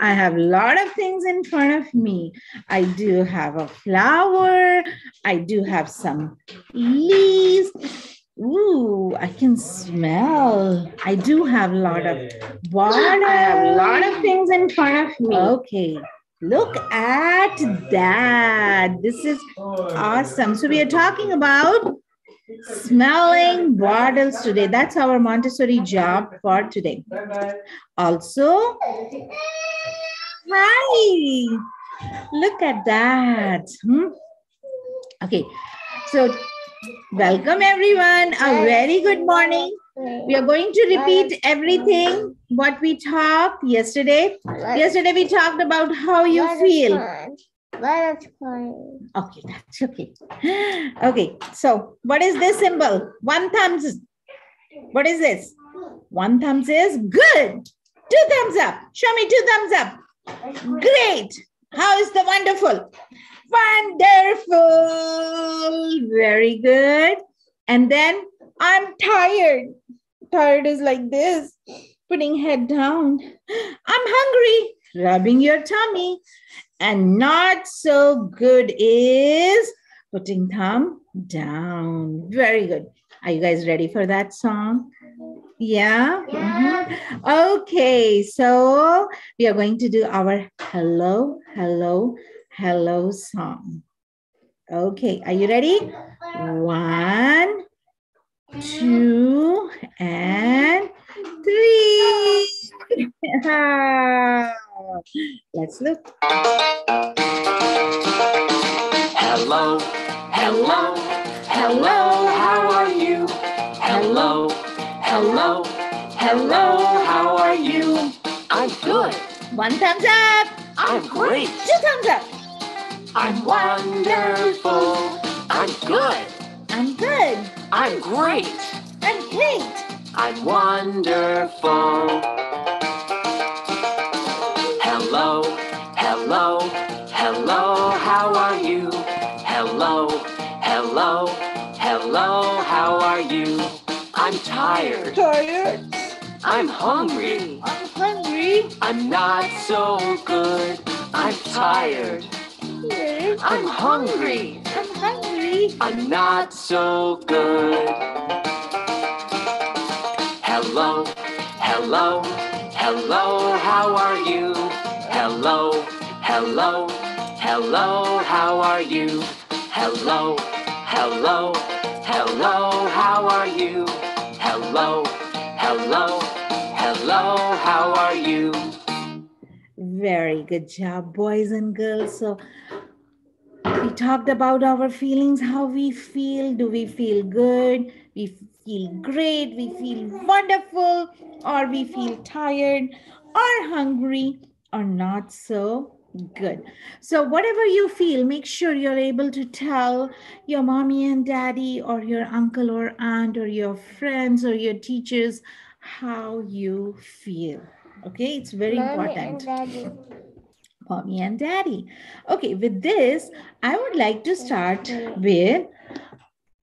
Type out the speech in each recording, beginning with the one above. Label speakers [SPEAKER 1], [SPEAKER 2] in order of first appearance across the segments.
[SPEAKER 1] I have a lot of things in front of me. I do have a flower. I do have some leaves. Ooh, I can smell. I do have a lot of water.
[SPEAKER 2] I have a lot of things in front of me.
[SPEAKER 1] Okay, look at that. This is oh, awesome. So we are talking about smelling bottles today. That's our Montessori job for today. Also, hi. Look at that. Hmm? Okay, so welcome everyone. A very good morning. We are going to repeat everything what we talked yesterday. Yesterday we talked about how you feel.
[SPEAKER 2] That's fine.
[SPEAKER 1] Okay, that's okay. Okay, so what is this symbol? One thumbs. What is this? One thumbs is good. Two thumbs up. Show me two thumbs up. Great. How is the wonderful? Wonderful. Very good. And then I'm tired. Tired is like this, putting head down. I'm hungry, rubbing your tummy. And not so good is putting thumb down. Very good. Are you guys ready for that song? Yeah. Mhm. Okay. So we are going to do our hello, hello, hello song. Okay. Are you ready? One, two, and three. Let's look.
[SPEAKER 3] Hello, hello, hello, how are you? Hello, hello, hello, how are you? I'm good.
[SPEAKER 1] One thumbs up.
[SPEAKER 3] I'm great.
[SPEAKER 1] Two thumbs up.
[SPEAKER 3] I'm wonderful. I'm good.
[SPEAKER 1] I'm good.
[SPEAKER 3] I'm great.
[SPEAKER 1] I'm great.
[SPEAKER 3] I'm wonderful. Hello, hello, hello, how are you? Hello, hello, hello, how are you? I'm tired.
[SPEAKER 1] Tired.
[SPEAKER 3] I'm hungry.
[SPEAKER 1] I'm hungry.
[SPEAKER 3] I'm not so good. I'm tired. I'm hungry.
[SPEAKER 1] I'm hungry.
[SPEAKER 3] I'm not so good. Hello, hello, hello, how are you? Hello, hello, hello, how are you? Hello, hello, hello, how are you? Hello, hello, hello, how are you?
[SPEAKER 1] Very good job, boys and girls. So we talked about our feelings, how we feel. Do we feel good? We feel great. We feel wonderful, or we feel tired, or hungry, or not so good. So, whatever you feel, make sure you're able to tell your mommy and daddy, or your uncle or aunt, or your friends, or your teachers how you feel. Okay, it's very important mommy and daddy. Okay, with this, I would like to start with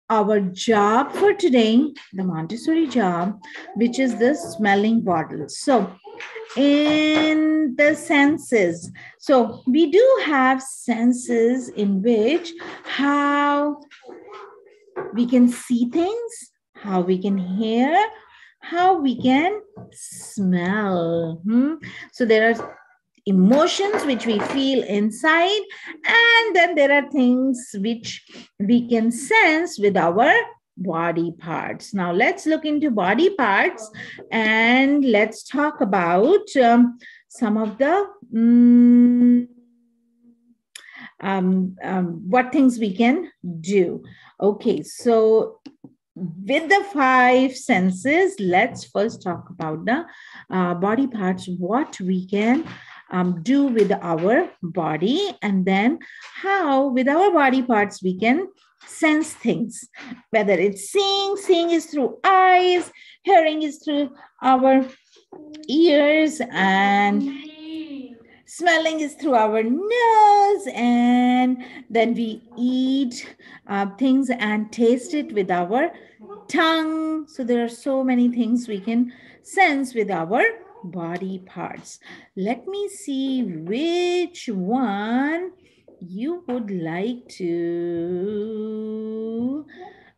[SPEAKER 1] our job for today, the Montessori job, which is the smelling bottle. So, in the senses, so we do have senses in which how we can see things, how we can hear, how we can smell. hmm? So, there are emotions which we feel inside and then there are things which we can sense with our body parts. Now let's look into body parts and let's talk about um, some of the mm, um, um, what things we can do. Okay so with the five senses let's first talk about the uh, body parts what we can um, do with our body and then how with our body parts we can sense things. Whether it's seeing seeing is through eyes hearing is through our ears and smelling is through our nose and then we eat uh, things and taste it with our tongue. So there are so many things we can sense with our body parts. Let me see which one you would like to.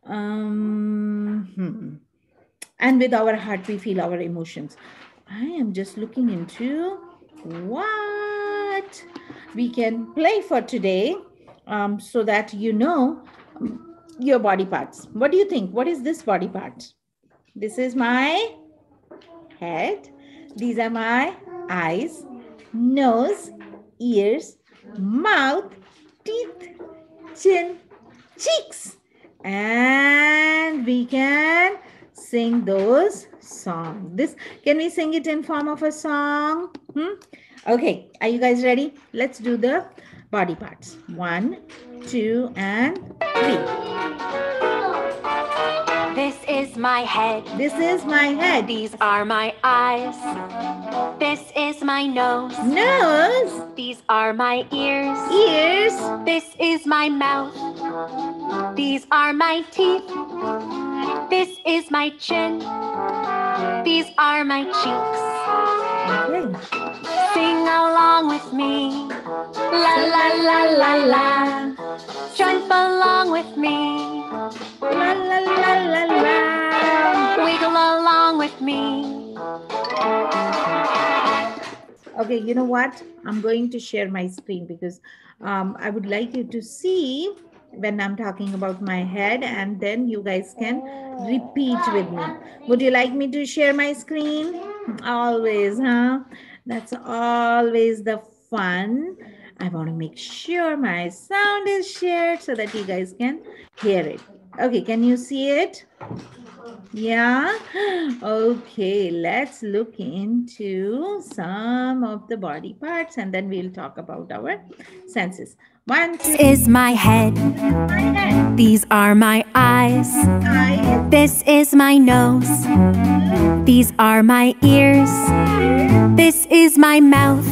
[SPEAKER 1] Um, hmm. And with our heart, we feel our emotions. I am just looking into what we can play for today um, so that you know um, your body parts. What do you think? What is this body part? This is my head. These are my eyes, nose, ears, mouth, teeth, chin, cheeks. And we can sing those songs. This can we sing it in form of a song? Hmm? Okay, are you guys ready? Let's do the body parts. One, two, and three.
[SPEAKER 4] This is my head.
[SPEAKER 1] This is my head.
[SPEAKER 4] These are my eyes. This is my nose.
[SPEAKER 1] Nose,
[SPEAKER 4] These are my ears.
[SPEAKER 1] ears,
[SPEAKER 4] This is my mouth. These are my teeth. This is my chin. These are my cheeks.
[SPEAKER 1] okay.
[SPEAKER 4] Sing along with me. La la la la la. Me.
[SPEAKER 1] Okay, you know what? I'm going to share my screen because um, I would like you to see when I'm talking about my head and then you guys can repeat with me. Would you like me to share my screen? Always, huh? That's always the fun. I want to make sure my sound is shared so that you guys can hear it. Okay, can you see it? Yeah. Okay, let's look into some of the body parts and then we'll talk about our senses. One, two,
[SPEAKER 4] This is my head. These are my. Eyes, This is my nose. These are my ears. This is my mouth.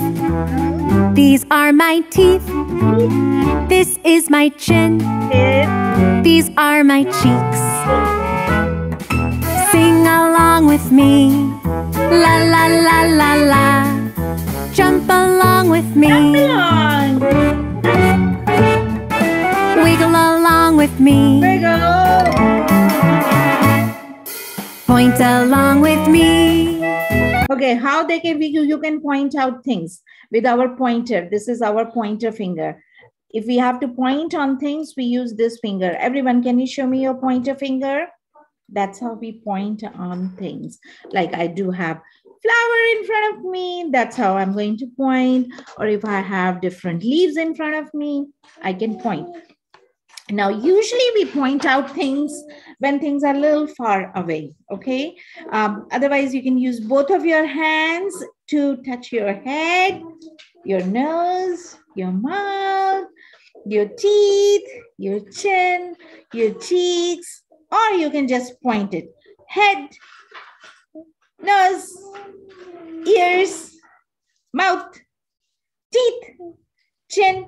[SPEAKER 4] These are my teeth. This is my chin. These are my cheeks. Sing along with me. La la la la la. Jump along with me.
[SPEAKER 1] long.
[SPEAKER 4] Wiggle along with me.
[SPEAKER 1] Wiggle.
[SPEAKER 4] Point along with me.
[SPEAKER 1] Okay, how they can be you can point out things with our pointer. This is our pointer finger. If we have to point on things, we use this finger. Everyone, can you show me your pointer finger? That's how we point on things. Like I do have flower in front of me, that's how I'm going to point. Or if I have different leaves in front of me, I can point. Now, usually we point out things when things are a little far away, okay? Um, otherwise, you can use both of your hands to touch your head, your nose, your mouth, your teeth, your chin, your cheeks, or you can just point it. Head, nose, ears, mouth, teeth, chin,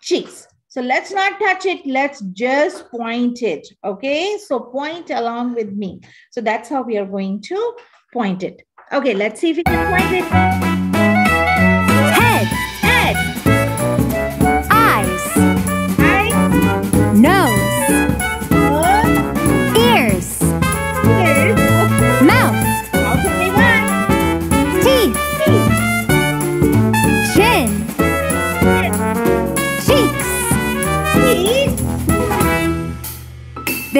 [SPEAKER 1] cheeks. So let's not touch it. Let's just point it. Okay. So point along with me. So that's how we are going to point it. Okay. Let's see if we can point it.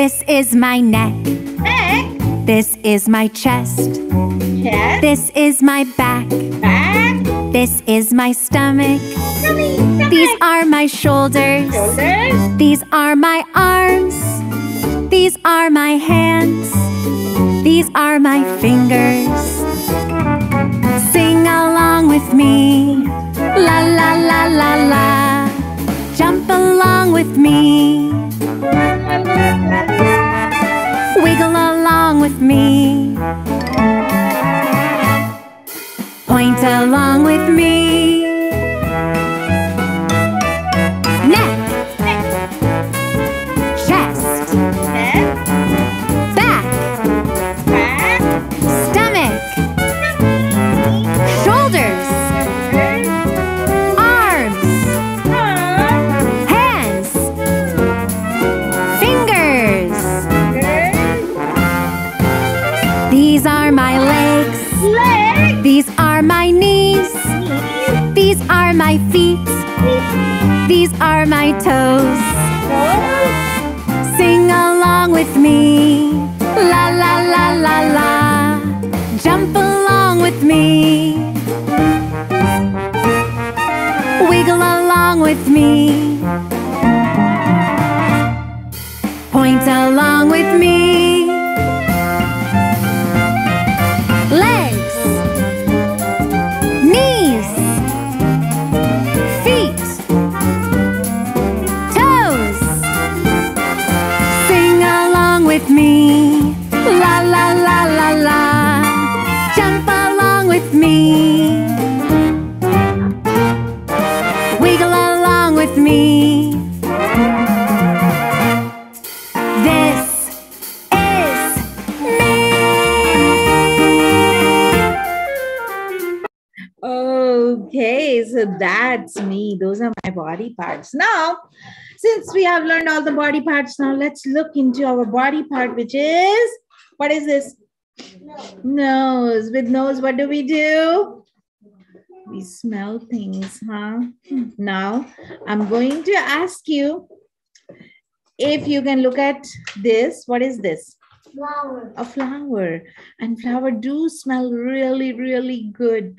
[SPEAKER 4] This is my neck.
[SPEAKER 1] neck,
[SPEAKER 4] This is my chest.
[SPEAKER 1] chest,
[SPEAKER 4] This is my back.
[SPEAKER 1] back,
[SPEAKER 4] This is my stomach.
[SPEAKER 1] tummy,
[SPEAKER 4] These are my shoulders.
[SPEAKER 1] shoulders,
[SPEAKER 4] These are my arms. These are my hands. These are my fingers. Sing along with me. La la la la la. Jump along with me. Wiggle along with me. Point along with me. These are
[SPEAKER 1] my
[SPEAKER 4] legs.
[SPEAKER 1] Legs.
[SPEAKER 4] These are my knees. knees. These are my feet. These are my toes. toes. Sing along with me. La la la la la. Jump along with me. Wiggle along with me.
[SPEAKER 1] That's me. Those are my body parts. Now, since we have learned all the body parts, now let's look into our body part, which is what is this? Nose. With nose, what do we do? We smell things, huh? Now, I'm going to ask you if you can look at this. What is this?
[SPEAKER 2] Flower.
[SPEAKER 1] a flower and flower do smell really really good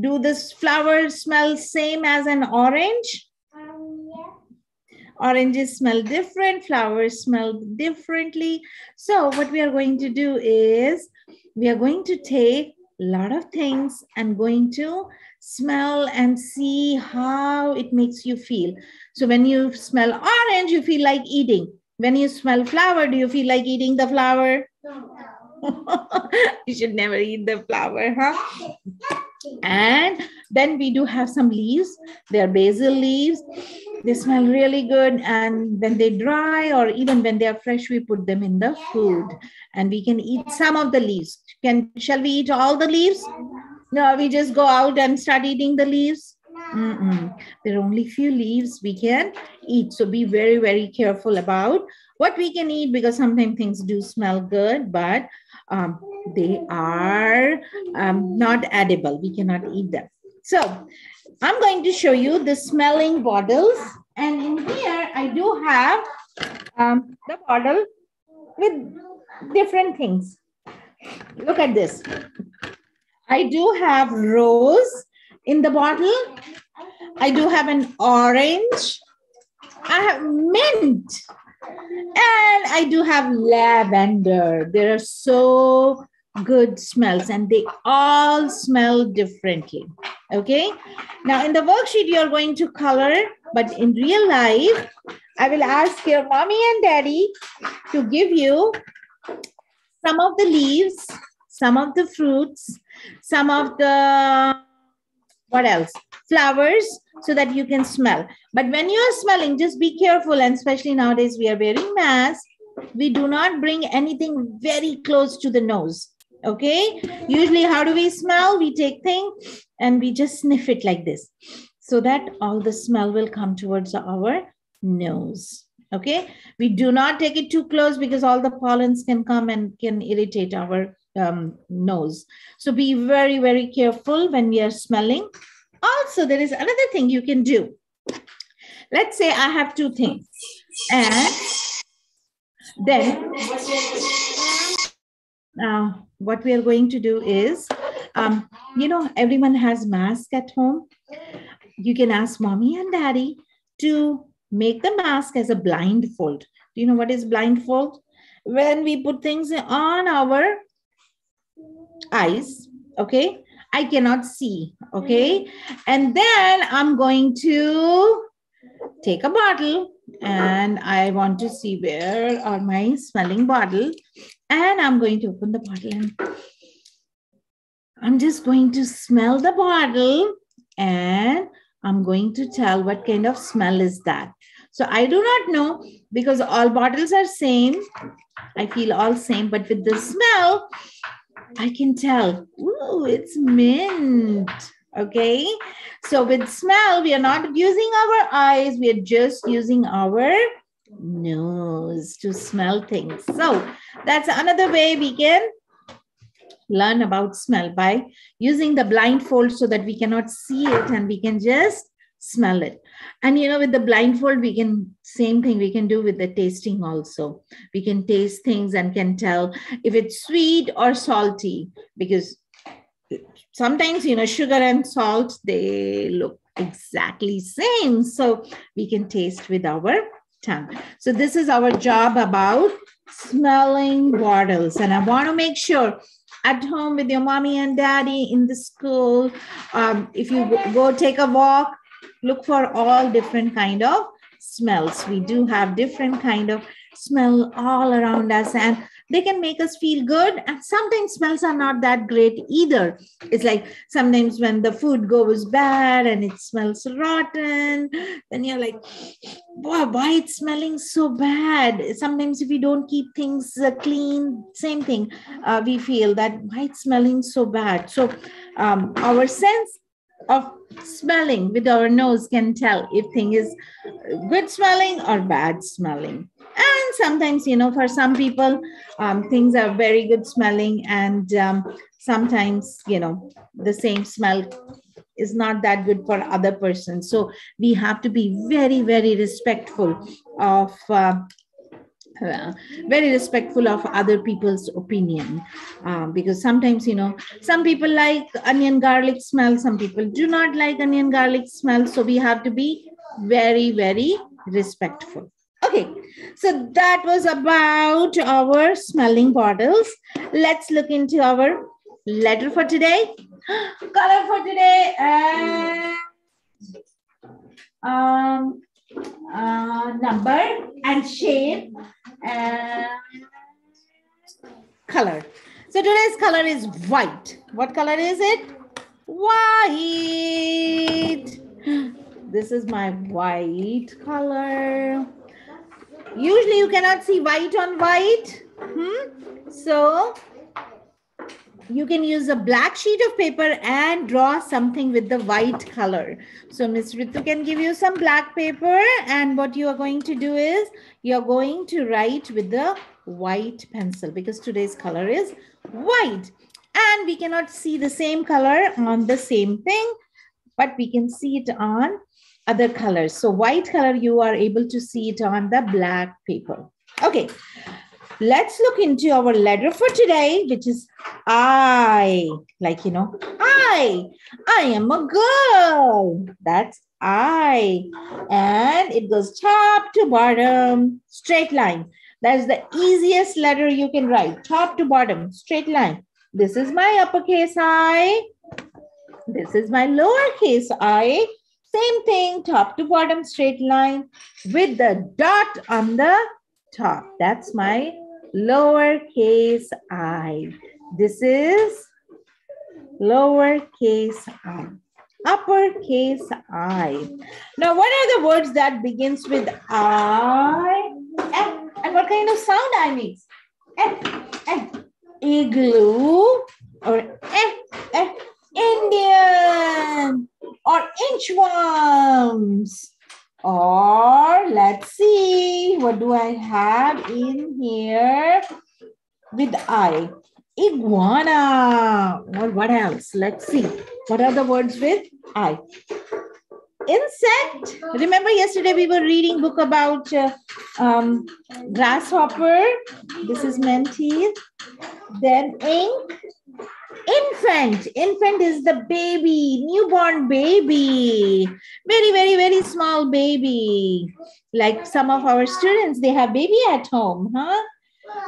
[SPEAKER 1] do this flower smell same as an orange
[SPEAKER 2] Um, yeah.
[SPEAKER 1] oranges smell different flowers smell differently so what we are going to do is we are going to take a lot of things and going to smell and see how it makes you feel so when you smell orange you feel like eating when you smell flower do you feel like eating the flower No. you should never eat the flower, huh? And then we do have some leaves. They are basil leaves. They smell really good. And when they dry or even when they are fresh, we put them in the food. And we can eat some of the leaves. Can shall we eat all the leaves? No, we just go out and start eating the leaves. Mm-mm. There are only few leaves we can eat. So be very, very careful about what we can eat because sometimes things do smell good, but um, they are um, not edible. We cannot eat them. So I'm going to show you the smelling bottles. And in here, I do have um, the bottle with different things. Look at this. I do have rose in the bottle. I do have an orange. I have mint. And I do have lavender. There are so good smells and they all smell differently. Okay. Now in the worksheet, you're going to color, but in real life, I will ask your mommy and daddy to give you some of the leaves, some of the fruits, some of the, what else? Flowers so that you can smell. But when you are smelling, just be careful. And especially nowadays, we are wearing masks. We do not bring anything very close to the nose. Okay. Usually, how do we smell? We take thing and we just sniff it like this so that all the smell will come towards our nose. Okay. We do not take it too close because all the pollens can come and can irritate our um, nose. So be very, very careful when we are smelling. Also, there is another thing you can do. Let's say I have two things. And then now what we are going to do is, um, you know, everyone has mask at home. You can ask mommy and daddy to make the mask as a blindfold. Do you know what is blindfold? When we put things on our eyes, okay? I cannot see, okay? And then I'm going to take a bottle and I want to see where are my smelling bottle. And I'm going to open the bottle and I'm just going to smell the bottle and I'm going to tell what kind of smell is that. So I do not know because all bottles are same. I feel all same, but with the smell, I can tell, ooh, it's mint. Okay. So with smell, we are not using our eyes, we are just using our nose to smell things. So that's another way we can learn about smell by using the blindfold so that we cannot see it and we can just smell it. And you know with the blindfold we can same thing we can do with the tasting also. We can taste things and can tell if it's sweet or salty because sometimes you know sugar and salt they look exactly same. So we can taste with our tongue. So this is our job about smelling bottles. And i want to make sure at home with your mommy and daddy in the school um, if you go take a walk look for all different kind of smells. We do have different kind of smell all around us and they can make us feel good. And sometimes smells are not that great either. It's like sometimes when the food goes bad and it smells rotten then you're like boy why it's smelling so bad? Sometimes if we don't keep things uh, clean same thing uh, we feel that why it's smelling so bad. So um, our sense of smelling with our nose can tell if thing is good smelling or bad smelling. And sometimes you know for some people um, things are very good smelling and um, sometimes you know the same smell is not that good for other person. So we have to be very very respectful of uh, uh, very respectful of other people's opinion. Um, because sometimes you know some people like onion garlic smell some people do not like onion garlic smell. So we have to be very very respectful. Okay. So that was about our smelling bottles. Let's look into our letter for today. Color for today. And um uh, number and shape and color. So today's color is white. What color is it? White. This is my white color. Usually you cannot see white on white. Hmm? So you can use a black sheet of paper and draw something with the white color. So Miss Ritu can give you some black paper and what you are going to do is you're going to write with the white pencil because today's color is white and we cannot see the same color on the same thing but we can see it on other colors. So white color you are able to see it on the black paper. Okay let's look into our letter for today, which is I. Like, you know, I. I am a girl. That's I. And it goes top to bottom, straight line. That's the easiest letter you can write. Top to bottom, straight line. This is my uppercase I. This is my lowercase i. Same thing, top to bottom, straight line with the dot on the top. That's my lowercase i. This is lowercase i. Uppercase I. Now, what are the words that begins with I? F. And what kind of sound I makes? F, F. Igloo or F, F. Indian or inchworms. Or let's see, what do I have in here with I? Iguana. Or what else? Let's see. What are the words with I? Insect. Remember yesterday we were reading book about uh, um, grasshopper. This is mentee. Then ink. Infant. Infant is the baby newborn baby. Very very very small baby. Like some of our students they have baby at home huh? Well,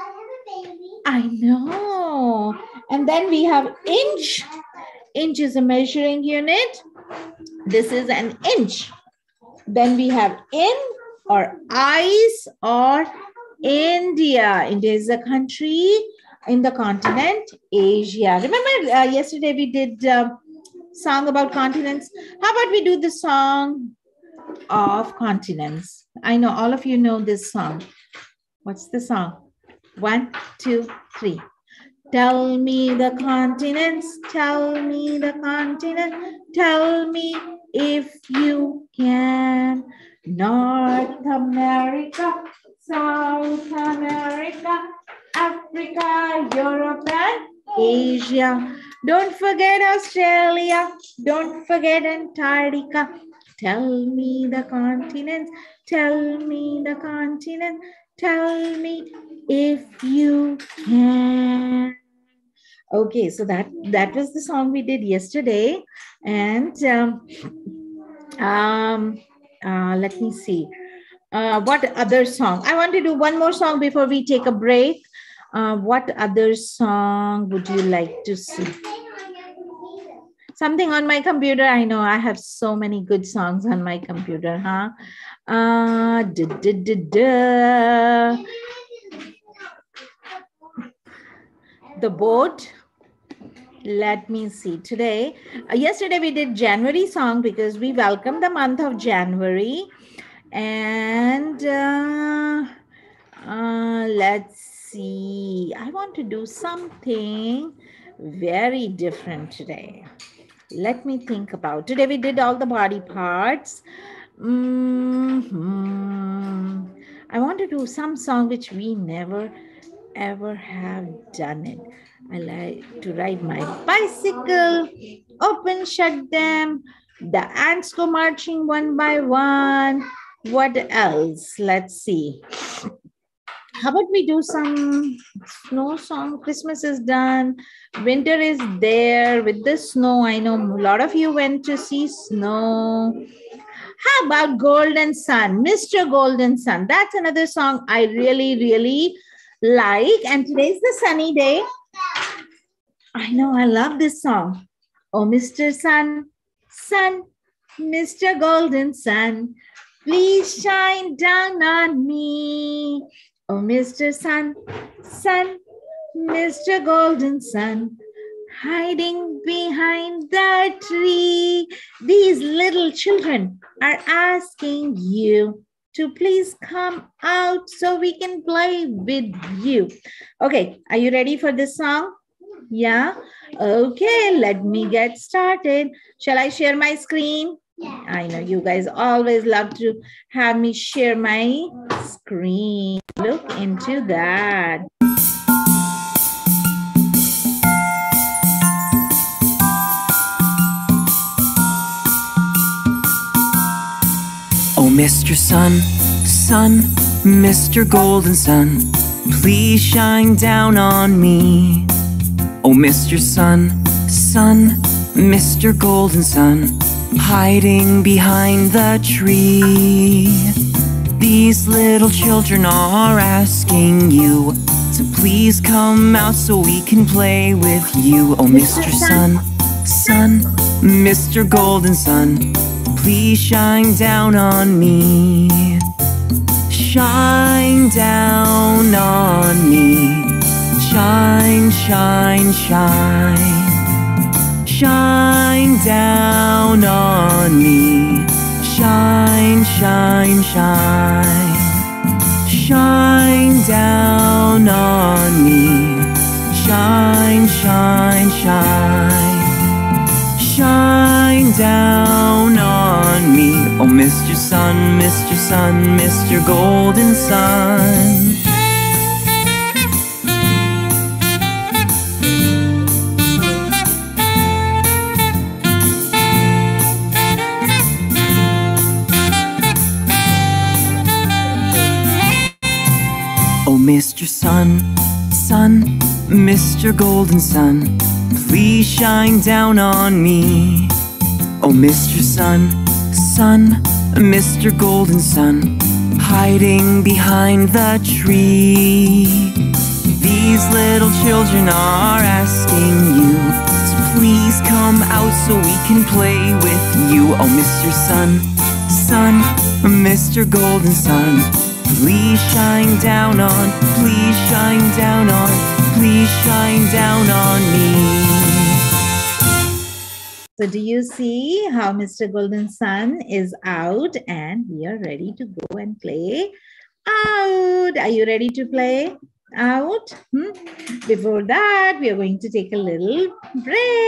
[SPEAKER 1] I, i know. And then we have inch inch is a measuring unit this is an inch then we have in or ice or india india is a country in the continent Asia. Remember uh, yesterday we did uh, song about continents. How about we do the song of continents? I know all of you know this song. What's the song? One, two, three. Tell me the continents, tell me the continent, tell me if you can. North America, South America, Africa, Europe, and Asia. Don't forget Australia. Don't forget Antarctica. Tell me the continents. Tell me the continent. Tell me if you can. Okay, so that that was the song we did yesterday, and um, um, uh, let me see. Uh, what other song? I want to do one more song before we take a break. Uh, what other song would you like to see? Something on my computer. I know I have so many good songs on my computer, huh? Uh, da, da, da. The boat. Let me see. Today, uh, yesterday we did January song because we welcome the month of January. And uh, uh, let's see. I want to do something very different today. Let me think about. Today we did all the body parts. Mhm. I want to do some song which we never ever have done it. I like to ride my bicycle, open, shut them. The ants go marching one by one. What else? Let's see. How about we do some snow song? Christmas is done. Winter is there with the snow. I know a lot of you went to see snow. How about Golden Sun? Mr. Golden Sun. That's another song I really, really like. And today's the sunny day. I know, I love this song. Oh, Mr. Sun, Sun, Mr. Golden Sun, please shine down on me. Oh, Mr. Sun, Sun, Mr. Golden Sun, hiding behind the tree. These little children are asking you to please come out so we can play with you. Okay, are you ready for this song? Yeah. Okay, let me get started. Shall I share my screen?
[SPEAKER 2] Yeah.
[SPEAKER 1] I know you guys always love to have me share my screen. Look into that.
[SPEAKER 3] Oh, Mr. Sun, Sun, Mr. Golden Sun, please shine down on me. Oh, Mr. Sun, Sun, Mr. Golden Sun, hiding behind the tree. These little children are asking you to please come out so we can play with you. Oh, Mr. Sun, Sun, Mr. Golden Sun, please shine down on me. Shine down on me. Shine, shine, shine. Down on me. Shine, shine, shine. Shine down on me. Shine, shine, shine. Shine down on me. Oh, Mr. Sun, Mr. Sun, Mr. Golden Sun. Mr. Sun, Sun, Mr. Golden Sun, please shine down on me. Oh, Mr. Sun, Sun, Mr. Golden Sun, hiding behind the tree. These little children are asking you to please come out so we can play with you. Oh, Mr. Sun, Sun, Mr. Golden Sun, please shine down on, please shine down on, please shine down on me.
[SPEAKER 1] So do you see how Mr. Golden Sun is out and we are ready to go and play out. Are you ready to play out? Hmm? Before that, we are going to take a little break.